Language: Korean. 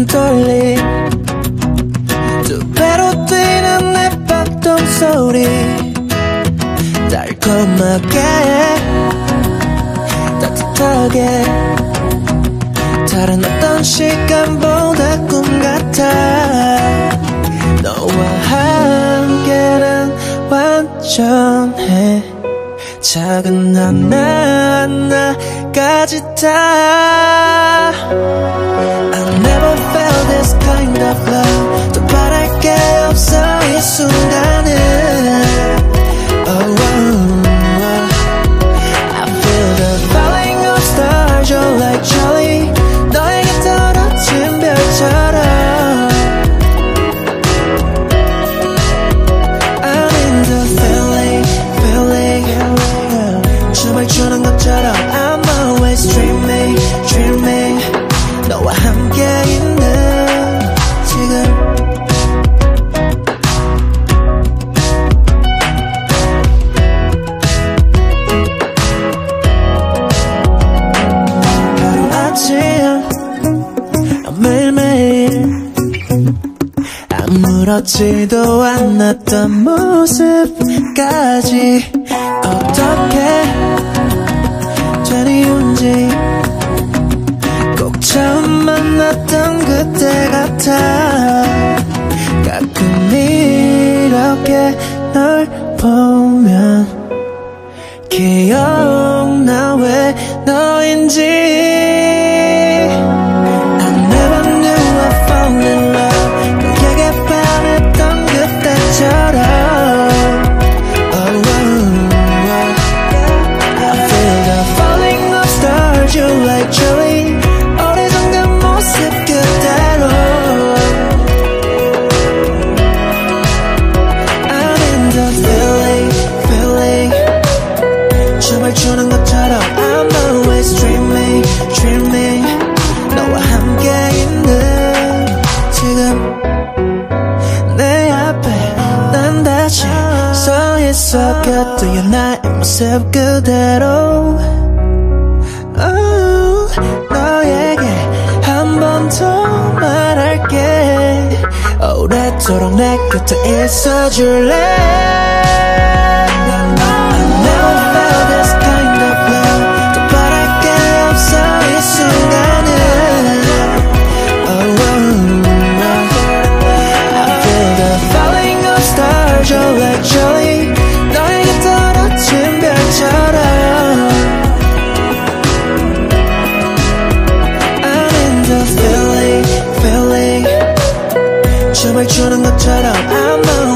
같은 떨림 두 배로 뛰는 내 박동 소리. 달콤하게. 따뜻하게. 다른 어떤 시간보다 꿈 같아. 너와 함께는 완전해. 작은 하나하나까지 다. 아무렇지도 않았던 모습까지 어떻게 된 이유인지 꼭 처음 만났던 그때 같아 가끔 이렇게 널 보면 기억나 왜 너인지 있어 곁에 나의 모습 그대로 oh, 너에게 한 번 더 말할게 오래도록 내 곁에 있어줄래 것처럼 I'm